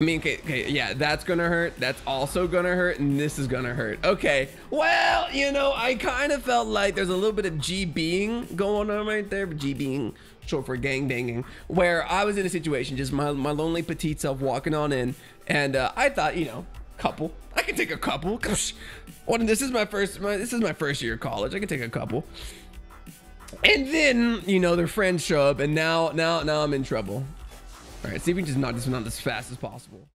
I mean, okay, okay, yeah, that's gonna hurt. That's also gonna hurt, and this is gonna hurt. Okay, well, you know, I kind of felt like there's a little bit of G being going on right there. G being short for gang banging, where I was in a situation, just my my lonely petite self walking on in, and uh, I thought, you know, couple, I can take a couple. Gosh, well, this is my first, my, this is my first year of college. I can take a couple. And then, you know, their friends show up, and now, now, now I'm in trouble. All right, see if we can just knock this one out as fast as possible.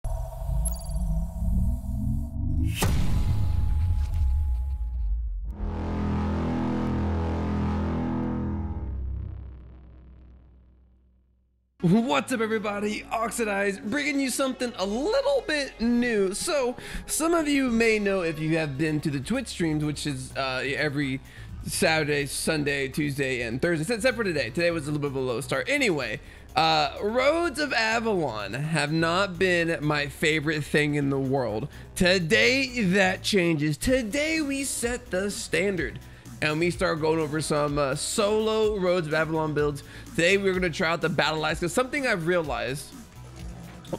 What's up everybody, Oxydize, bringing you something a little bit new. So, some of you may know if you have been to the Twitch streams, which is uh, every Saturday, Sunday, Tuesday, and Thursday, except for today. Today was a little bit of a low start. Anyway, uh, Roads of Avalon have not been my favorite thing in the world. Today that changes. Today we set the standard and we start going over some uh, solo Roads of Avalon builds. Today we're going to try out the Battle Axe because something I've realized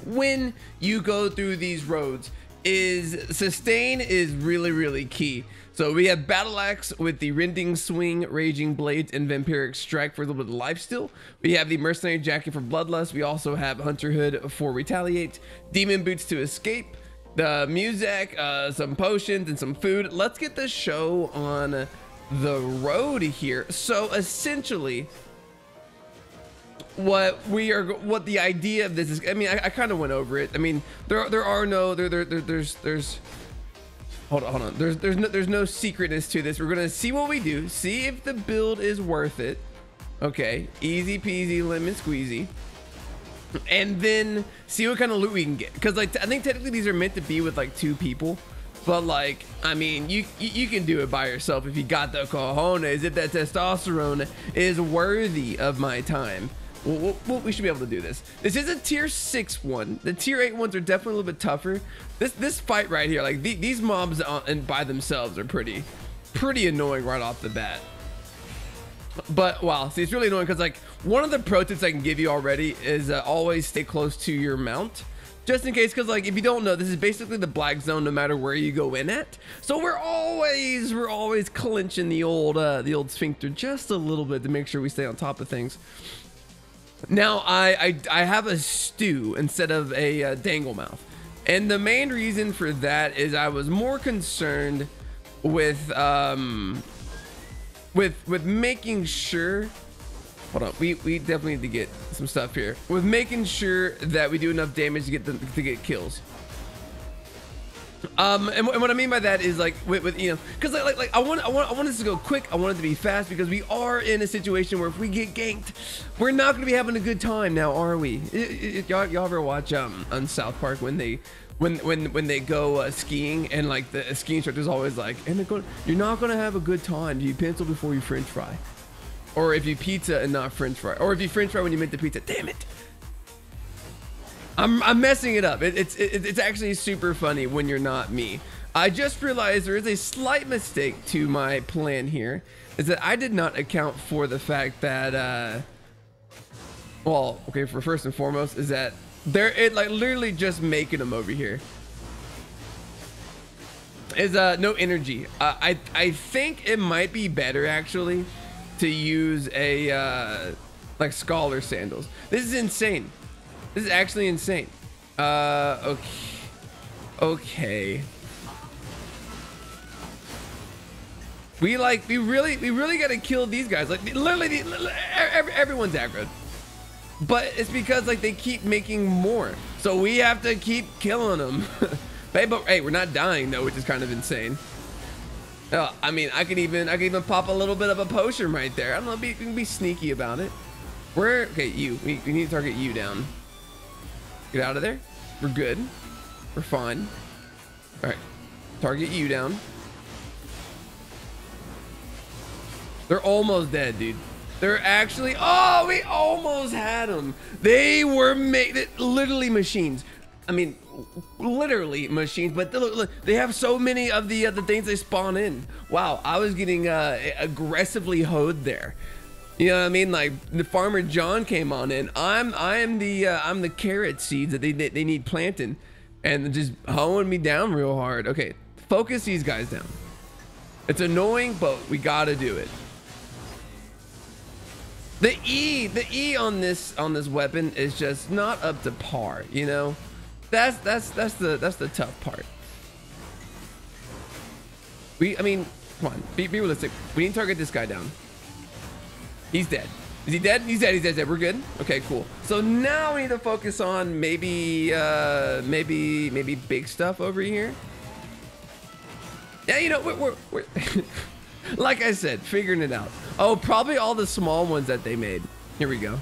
when you go through these roads is sustain is really, really key. So we have Battle Axe with the Rending Swing, Raging Blades, and Vampiric Strike for a little bit of life steal. We have the Mercenary Jacket for Bloodlust. We also have Hunter Hood for Retaliate, Demon Boots to Escape, the music, uh, some potions, and some food. Let's get the show on the road here. So essentially, what we are what the idea of this is i mean i, I kind of went over it i mean there there are no there, there, there there's there's hold on hold on. There's there's no there's no secretness to this. We're gonna see what we do see if the build is worth it. Okay easy peasy lemon squeezy. And then see what kind of loot we can get. Because like i think technically these are meant to be with like two people. But like i mean you you can do it by yourself if you got the cojones if that testosterone is worthy of my time well, well, we should be able to do this. This is a tier six one. The tier eight ones are definitely a little bit tougher. This this fight right here, like the, these mobs on, and by themselves are pretty, pretty annoying right off the bat. But wow, see, it's really annoying because like one of the pro tips I can give you already is uh, always stay close to your mount. Just in case, because like if you don't know, this is basically the black zone no matter where you go in at. So we're always we're always clenching the old uh, the old sphincter just a little bit to make sure we stay on top of things. Now I, I, I have a stew instead of a uh, dangle mouth. And the main reason for that is I was more concerned with um with with making sure hold on we we definitely need to get some stuff here with making sure that we do enough damage to get the, to get kills um, and, and, what I mean by that is like with, with you know, because like, like like I want I want I want us to go quick. I want it to be fast because we are in a situation where if we get ganked, we're not gonna be having a good time now, are we? Y'all y'all ever watch um on South Park when they when when when they go uh, skiing and like the ski instructor's always like, and going, you're not gonna have a good time. Do you pencil before you French fry? Or if you pizza and not French fry, or if you French fry when you meant the pizza, damn it. I'm, I'm messing it up. It, it's it, it's actually super funny when you're not me. I just realized there is a slight mistake to my plan here. Is that I did not account for the fact that, uh, well, okay, for first and foremost, is that they're it like literally just making them over here. Is uh no energy. Uh, I I think it might be better actually to use a uh, like scholar sandals. This is insane. This is actually insane. Uh, okay. Okay. We like, we really, we really gotta kill these guys. Like, literally, every, everyone's aggro. But it's because like they keep making more. So we have to keep killing them. hey, but hey, we're not dying though, which is kind of insane. Uh, I mean, I can even, I can even pop a little bit of a potion right there. I don't know, be, can be sneaky about it. Where, okay, you, we, we need to target you down. Get out of there. We're good. We're fine. All right. Target you down. They're almost dead, dude. They're actually, oh, we almost had them. They were made, literally machines. I mean, literally machines, but look, look, they have so many of the uh, the things they spawn in. Wow, I was getting uh, aggressively hoed there. You know what I mean? Like the farmer John came on in. I'm I'm the uh, I'm the carrot seeds that they, they need planting, and just hoeing me down real hard. Okay, focus these guys down. It's annoying, but we gotta do it. The E, the E on this on this weapon is just not up to par. You know, that's that's that's the that's the tough part. We, I mean, come on, be, be realistic. We need to target this guy down. He's dead. Is he dead? He's dead. He's dead. Dead. We're good. Okay, cool. So now we need to focus on maybe, uh, maybe, maybe big stuff over here. Yeah, you know, we're, we're, we're like I said, figuring it out. Oh, probably all the small ones that they made. Here we go.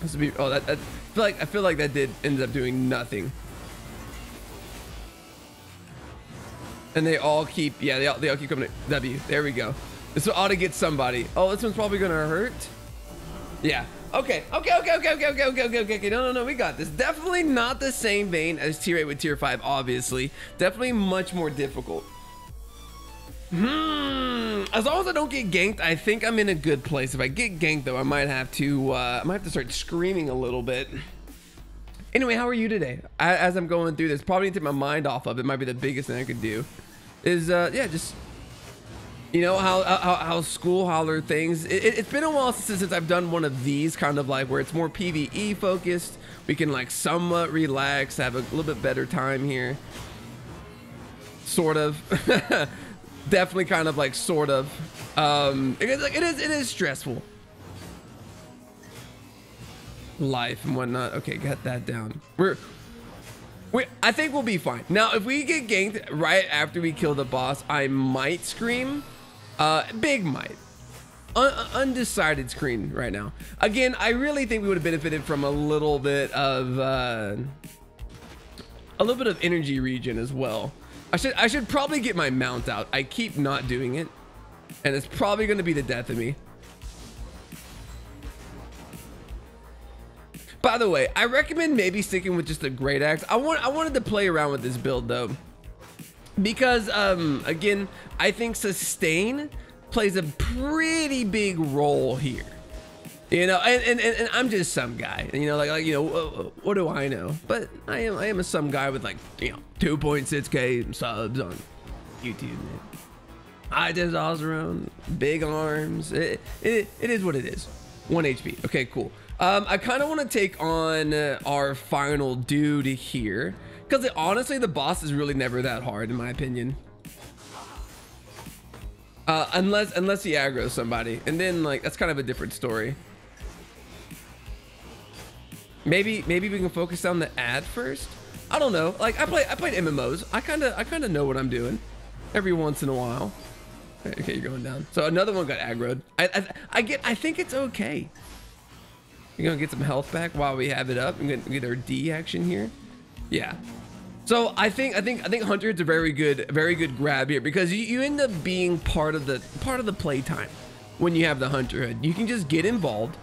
This would be, oh, that, that, I feel like I feel like that did ended up doing nothing. And they all keep, yeah, they all, they all keep coming. To w. There we go. This ought to get somebody. Oh, this one's probably gonna hurt. Yeah. Okay. Okay. Okay. Okay. Okay. Okay. Okay. Okay. Okay. No. No. No. We got this. Definitely not the same vein as tier eight with tier five. Obviously. Definitely much more difficult. Hmm. As long as I don't get ganked, I think I'm in a good place. If I get ganked, though, I might have to. Uh, I might have to start screaming a little bit. Anyway, how are you today? As I'm going through this, probably take my mind off of it. Might be the biggest thing I could do. Is uh, yeah, just you know how how, how school holler things. It, has been a while since, since I've done one of these kind of like where it's more PVE focused. We can like somewhat relax, have a little bit better time here. Sort of. Definitely kind of like sort of. Um, it is, it is it is stressful. Life and whatnot. Okay, got that down. We're we, I think we'll be fine. Now, if we get ganked right after we kill the boss, I might scream. Uh, big might. Un undecided screen right now. Again, I really think we would have benefited from a little bit of uh, a little bit of energy regen as well. I should I should probably get my mount out. I keep not doing it, and it's probably going to be the death of me. By the way, I recommend maybe sticking with just a great axe. I want I wanted to play around with this build though because um again i think sustain plays a pretty big role here. You know and, and, and i'm just some guy you know like, like you know what do i know? But i am i am a some guy with like you know 2.6k subs on youtube man. high testosterone big arms it, it, it is what it is. One hp okay cool. Um i kind of want to take on uh, our final dude here because honestly, the boss is really never that hard, in my opinion. Uh, unless unless he aggroes somebody, and then like that's kind of a different story. Maybe maybe we can focus on the ad first. I don't know. Like I play I played MMOs. I kind of I kind of know what I'm doing every once in a while. Okay, you're going down. So another one got aggroed. I, I I get I think it's okay. You're gonna get some health back while we have it up and get, get our D action here. Yeah. So I think I think I think Hunter is a very good very good grab here because you, you end up being part of the part of the playtime when you have the Hunter hood. You can just get involved,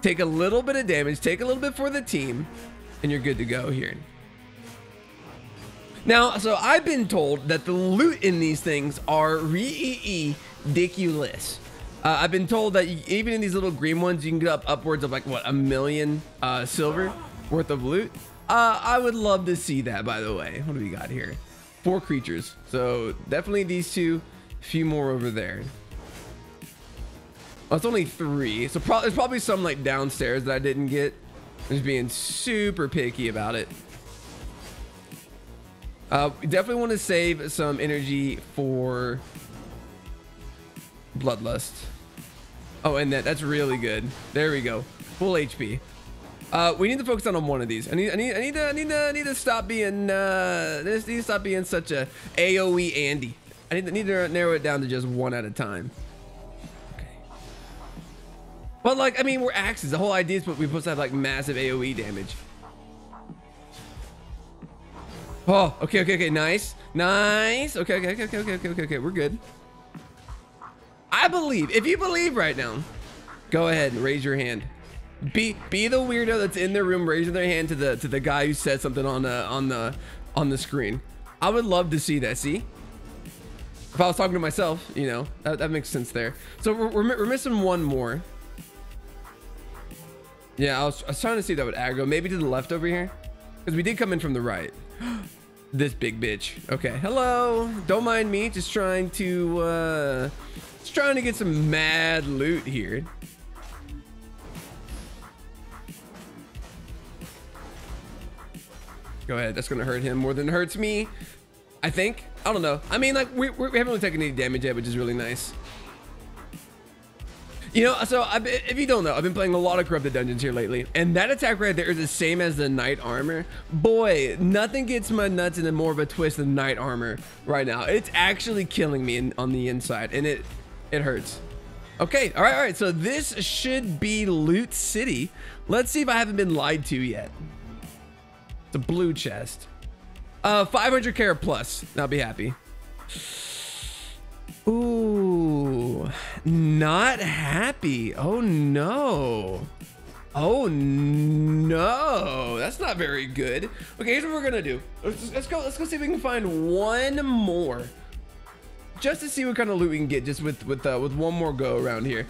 take a little bit of damage, take a little bit for the team, and you're good to go here. Now, so I've been told that the loot in these things are ridiculous. Uh, I've been told that even in these little green ones, you can get up upwards of like what a million uh, silver worth of loot. Uh, I would love to see that, by the way. What do we got here? Four creatures. So definitely these two. A few more over there. Oh, it's only three. So pro there's probably some like downstairs that I didn't get. I'm just being super picky about it. Uh, definitely want to save some energy for Bloodlust. Oh, and that, that's really good. There we go. Full HP. Uh, we need to focus on, on one of these. I need, I need, I need to, I need to, I need to stop being, uh, this need to stop being such a AOE Andy. I need to, need to narrow it down to just one at a time. Okay. But like, I mean, we're axes. The whole idea is we're supposed to have like massive AOE damage. Oh, okay, okay, okay, nice, nice. Okay, okay, okay, okay, okay, okay, okay, we're good. I believe. If you believe right now, go ahead and raise your hand. Be be the weirdo that's in the room raising their hand to the to the guy who said something on the on the on the screen. I would love to see that. See? If I was talking to myself, you know, that, that makes sense there. So we're, we're, we're missing one more. Yeah, I was, I was trying to see if that would aggro. Maybe to the left over here. Because we did come in from the right. this big bitch. Okay, hello. Don't mind me. Just trying to, uh, just trying to get some mad loot here. Go ahead. That's going to hurt him more than it hurts me. I think. I don't know. I mean, like, we, we haven't really taken any damage yet, which is really nice. You know, so I've, if you don't know, I've been playing a lot of Corrupted Dungeons here lately, and that attack right there is the same as the Knight Armor. Boy, nothing gets my nuts in a more of a twist than Knight Armor right now. It's actually killing me in, on the inside, and it it hurts. Okay, all right, all right. So this should be Loot City. Let's see if I haven't been lied to yet. A blue chest. Uh, 500 carat plus. I'll be happy. Ooh, not happy. Oh no. Oh no, that's not very good. Okay, here's what we're gonna do. Let's, let's go. Let's go see if we can find one more, just to see what kind of loot we can get, just with with uh, with one more go around here.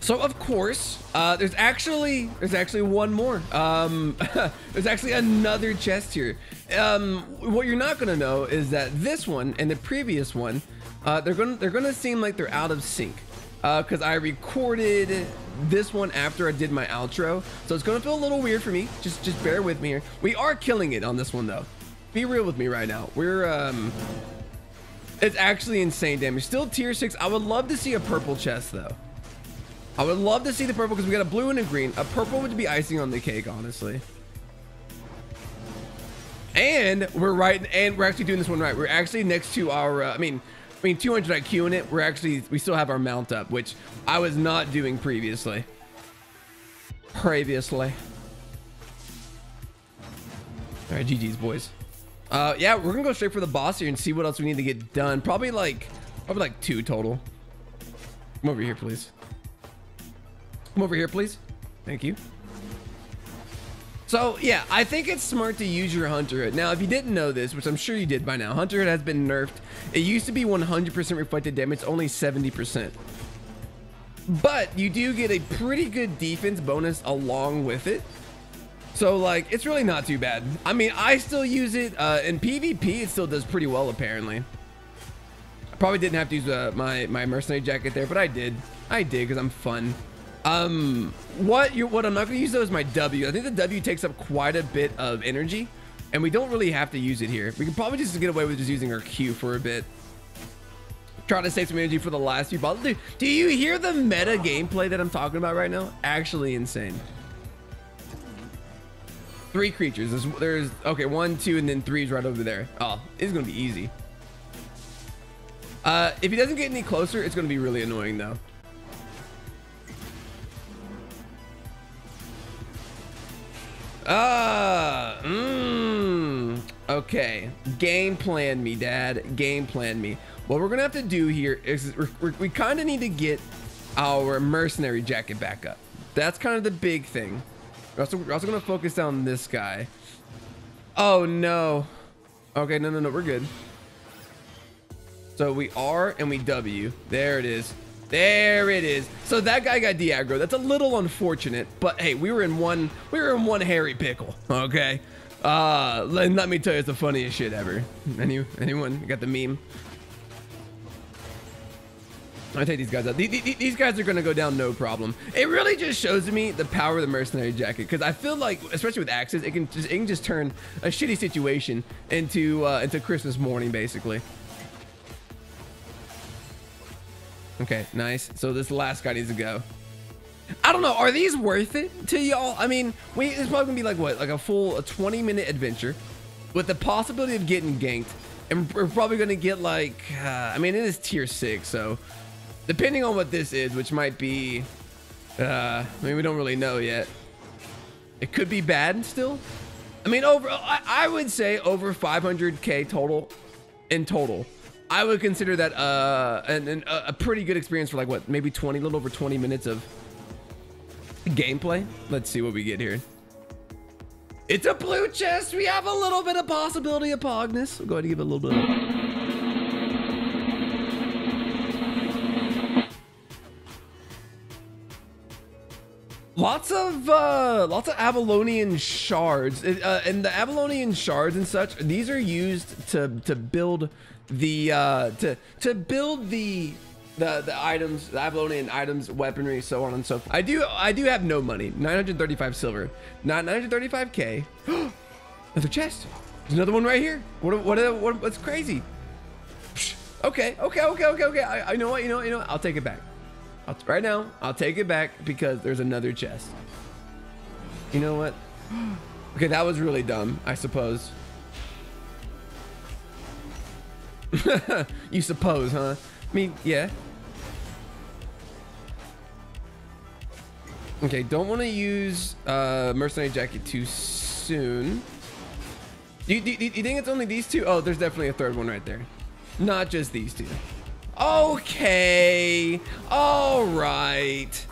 So of course, uh, there's actually there's actually one more. Um, there's actually another chest here. Um, what you're not gonna know is that this one and the previous one uh, they're gonna they're gonna seem like they're out of sync because uh, I recorded this one after I did my outro, so it's gonna feel a little weird for me. Just just bear with me here. We are killing it on this one though. Be real with me right now. We're um, it's actually insane damage. Still tier six. I would love to see a purple chest though. I would love to see the purple because we got a blue and a green. A purple would be icing on the cake, honestly. And we're right, and we're actually doing this one right. We're actually next to our, uh, I mean, I mean, 200 IQ in it, we're actually, we still have our mount up, which I was not doing previously. Previously. All right, GG's, boys. Uh, yeah, we're gonna go straight for the boss here and see what else we need to get done. Probably like, probably like two total. Come over here, please. Come over here, please. Thank you. So yeah, I think it's smart to use your Hunter Hood. Now, if you didn't know this, which I'm sure you did by now, Hunter Hood has been nerfed. It used to be 100% reflected damage, only 70%. But you do get a pretty good defense bonus along with it. So like, it's really not too bad. I mean, I still use it uh, in PvP. It still does pretty well, apparently. I probably didn't have to use uh, my, my mercenary jacket there, but I did. I did because I'm fun. Um, what you what I'm not gonna use though is my W. I think the W takes up quite a bit of energy, and we don't really have to use it here. We can probably just get away with just using our Q for a bit. Trying to save some energy for the last few bottles. Dude, do you hear the meta gameplay that I'm talking about right now? Actually insane. Three creatures. There's, there's okay, one, two, and then three is right over there. Oh, it's gonna be easy. Uh, if he doesn't get any closer, it's gonna be really annoying though. Ah, mmm. Okay, game plan me, Dad. Game plan me. What we're gonna have to do here is we're, we're, we kind of need to get our mercenary jacket back up. That's kind of the big thing. We're also, we're also gonna focus on this guy. Oh no. Okay, no, no, no, we're good. So we R and we W. There it is. There it is. So that guy got de-aggro. That's a little unfortunate, but hey, we were in one we were in one hairy pickle, okay? Uh, let, let me tell you, it's the funniest shit ever. Any, anyone got the meme? I take these guys out. These guys are gonna go down no problem. It really just shows me the power of the mercenary jacket because I feel like, especially with axes, it can just it can just turn a shitty situation into uh, into Christmas morning basically. Okay, nice. So this last guy needs to go. I don't know. Are these worth it to y'all? I mean, we it's probably gonna be like what, like a full a 20 minute adventure with the possibility of getting ganked, and we're probably gonna get like, uh, I mean, it is tier six, so depending on what this is, which might be, uh, I mean, we don't really know yet. It could be bad still. I mean, over, I, I would say over 500k total in total. I would consider that uh, an, an, a pretty good experience for like what, maybe 20, a little over 20 minutes of gameplay. Let's see what we get here. It's a blue chest. We have a little bit of possibility of Pognus. We'll go ahead and give it a little bit. Lots of uh, lots of Avalonian shards, uh, and the Avalonian shards and such. These are used to to build the uh, to to build the the the items, the Avalonian items, weaponry, so on and so forth. I do I do have no money. 935 silver, not 935k. Another chest. There's another one right here. What what what what's crazy? Okay, okay, okay, okay, okay. I, I know what you know. You know. I'll take it back. I'll, right now, I'll take it back because there's another chest. You know what? Okay, that was really dumb, I suppose. you suppose, huh? I mean, yeah. Okay, don't want to use uh, Mercenary Jacket too soon. Do you, do, do you think it's only these two? Oh, there's definitely a third one right there. Not just these two. Okay. All right.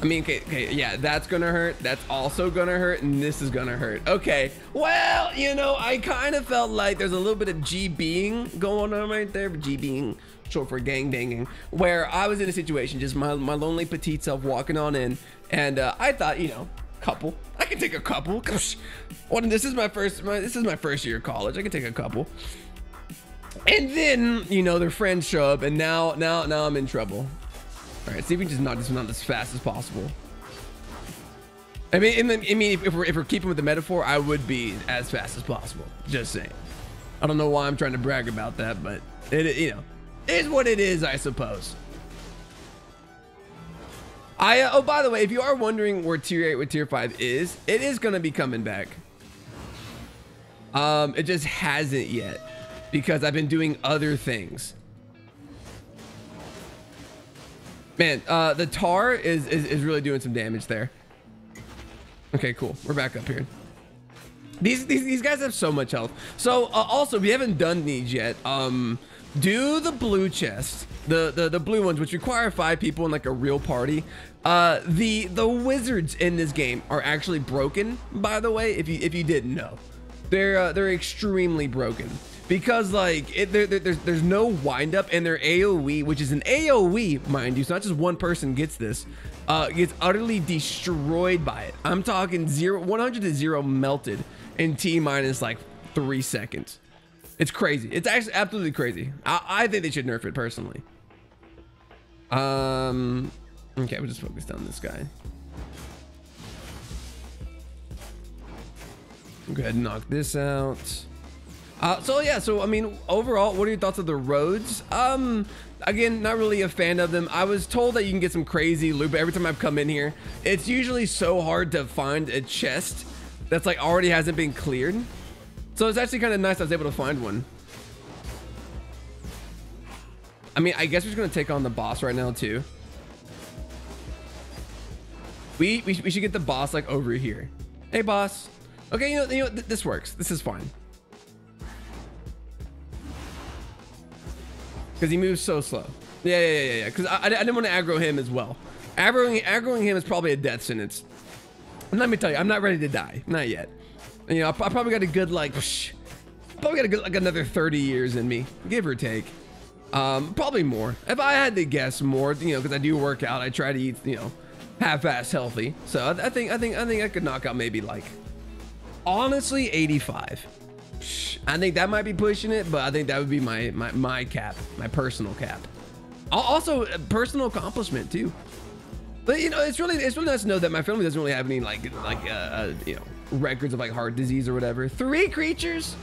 I mean, okay, okay, yeah, that's gonna hurt. That's also gonna hurt, and this is gonna hurt. Okay, well, you know, I kind of felt like there's a little bit of G being going on right there. G being short for gang banging, where I was in a situation, just my, my lonely petite self walking on in, and uh, I thought, you know, couple. I can take a couple. What? This is my first. My, this is my first year of college. I can take a couple. And then you know their friends show up, and now now now I'm in trouble. All right, see if we can just knock this one out as fast as possible. I mean, I mean, if, if, we're if we're keeping with the metaphor, I would be as fast as possible. Just saying. I don't know why I'm trying to brag about that, but it you know is what it is, I suppose. I uh, oh by the way, if you are wondering where tier 8 with tier 5 is, it is gonna be coming back. Um, it just hasn't yet because I've been doing other things. Man, uh, the tar is, is, is really doing some damage there. Okay, cool. We're back up here. These, these, these guys have so much health. So uh, also, we haven't done these yet. Um, do the blue chest, the, the, the blue ones, which require five people in like a real party. Uh, the, the wizards in this game are actually broken, by the way, if you, if you didn't know. They're, uh, they're extremely broken because like it, there, there's there's no windup and their AOE, which is an AOE, mind you, so not just one person gets this, uh, gets utterly destroyed by it. I'm talking zero, 100 to zero melted in T minus like three seconds. It's crazy. It's actually absolutely crazy. I, I think they should nerf it personally. Um, okay, we'll just focus on this guy. Go ahead and knock this out. Uh, so yeah, so I mean, overall, what are your thoughts of the roads? Um, again, not really a fan of them. I was told that you can get some crazy loot, but every time I've come in here, it's usually so hard to find a chest that's like already hasn't been cleared. So it's actually kind of nice I was able to find one. I mean, I guess we're just gonna take on the boss right now too. We, we, we should get the boss like over here. Hey boss. Okay, you know, you know th this works. This is fine. Because he moves so slow. Yeah, yeah, yeah, yeah. Because I, I, didn't want to aggro him as well. Aggroing, aggroing him is probably a death sentence. And let me tell you, I'm not ready to die. Not yet. You know, I, I probably got a good like, psh, probably got a good like another 30 years in me, give or take. Um, probably more. If I had to guess more, you know, because I do work out, I try to eat, you know, half-ass healthy. So I, I think, I think, I think I could knock out maybe like, honestly, 85. I think that might be pushing it, but I think that would be my my, my cap, my personal cap. Also, personal accomplishment too. But you know, it's really it's really nice to know that my family doesn't really have any like like uh, uh, you know records of like heart disease or whatever. Three creatures.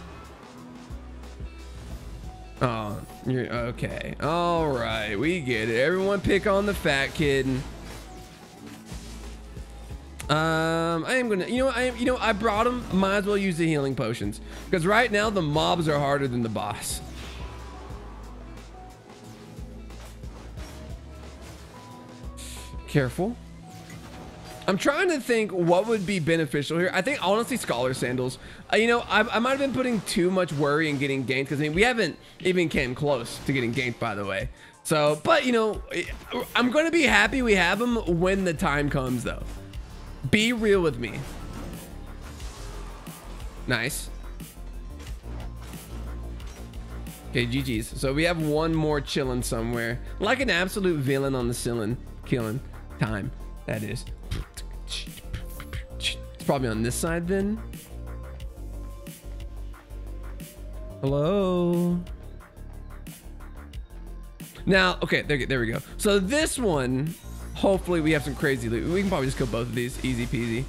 Oh, you're okay. All right, we get it. Everyone pick on the fat kid. Um, I am gonna, you know, I am, you know, I brought him. Might as well use the healing potions because right now the mobs are harder than the boss. Careful. I'm trying to think what would be beneficial here. I think honestly, scholar sandals. Uh, you know, I, I might have been putting too much worry in getting ganked because I mean we haven't even came close to getting ganked, by the way. So, but you know, I'm going to be happy we have them when the time comes, though. Be real with me. Nice. Okay, GG's. So we have one more chilling somewhere. Like an absolute villain on the ceiling. Killing time. That is. It's probably on this side then. Hello. Now, okay, there, there we go. So this one, hopefully we have some crazy loot. We can probably just kill both of these. Easy peasy.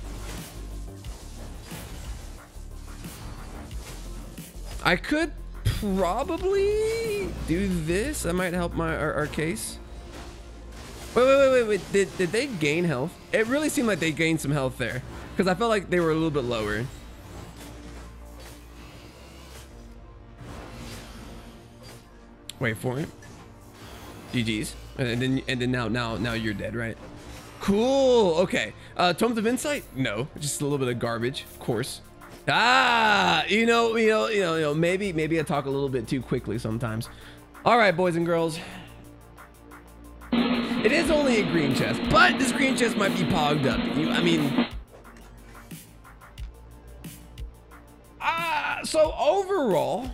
I could probably do this. That might help my our, our case. Wait, wait, wait, wait, wait. Did, did they gain health? It really seemed like they gained some health there. Because I felt like they were a little bit lower. Wait for it. GG's. And then and then now now now you're dead, right? Cool. Okay. Uh Tomes of Insight? No. Just a little bit of garbage, of course. Ah, you know, you know, you know, you know, maybe maybe I talk a little bit too quickly sometimes. All right, boys and girls. It is only a green chest, but this green chest might be pogged up. You, I mean, so overall,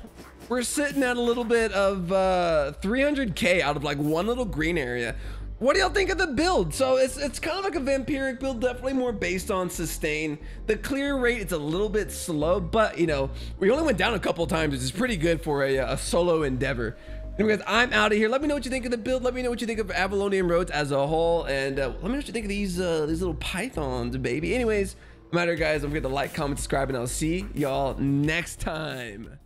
we're sitting at a little bit of uh, 300k out of like one little green area. What do y'all think of the build? So it's it's kind of like a vampiric build, definitely more based on sustain. The clear rate it's a little bit slow, but you know we only went down a couple times, which is pretty good for a, a solo endeavor. Anyways, I'm out of here. Let me know what you think of the build. Let me know what you think of Avalonian Roads as a whole, and uh, let me know what you think of these uh, these little pythons, baby. Anyways, matter guys, don't forget to like, comment, subscribe, and I'll see y'all next time.